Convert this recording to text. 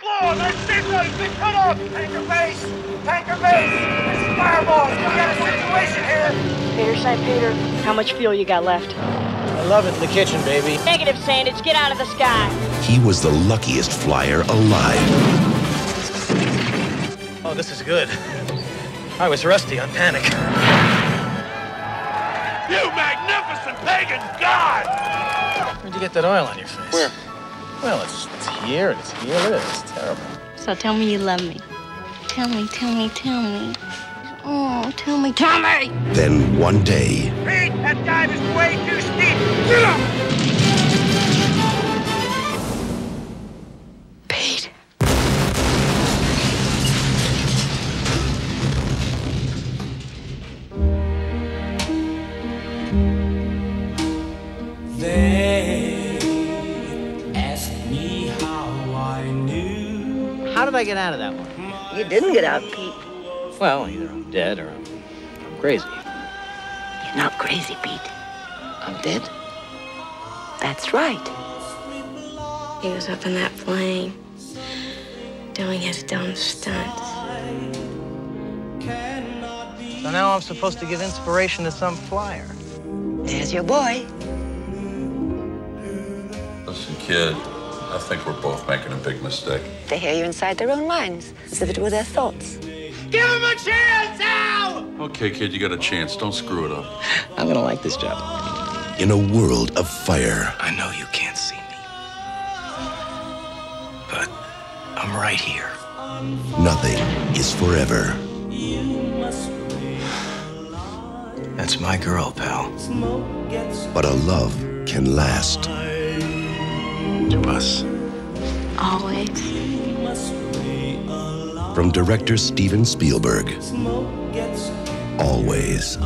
floor! My signal's been cut off! Tanker base! Tanker base! This is Fireball! We got a situation here! Peter St. Peter, how much fuel you got left? I love it in the kitchen, baby. Negative, Sandich. Get out of the sky. He was the luckiest flyer alive. Oh, this is good. I was rusty on panic. You magnificent pagan god! Where'd you get that oil on your face? Where? Well, it's, it's here, and it's here. Look it. It's terrible. So tell me you love me. Tell me, tell me, tell me. Oh, tell me, tell me! Then one day, Pete, that dive is way too steep! Get up! Pete. How did I get out of that one? You didn't get out, Pete. Well, either I'm dead or I'm, I'm crazy. You're not crazy, Pete. I'm dead? That's right. He was up in that plane doing his dumb stunts. So now I'm supposed to give inspiration to some flyer. There's your boy. Listen, kid, I think we're both making a big mistake. They hear you inside their own minds, as if it were their thoughts. Give him a chance, Al! Okay, kid, you got a chance. Don't screw it up. I'm gonna like this job. in a world of fire, I know you can't see me. But I'm right here. nothing is forever. That's my girl, pal. But a love can last. To us. Always. From director Steven Spielberg. Always.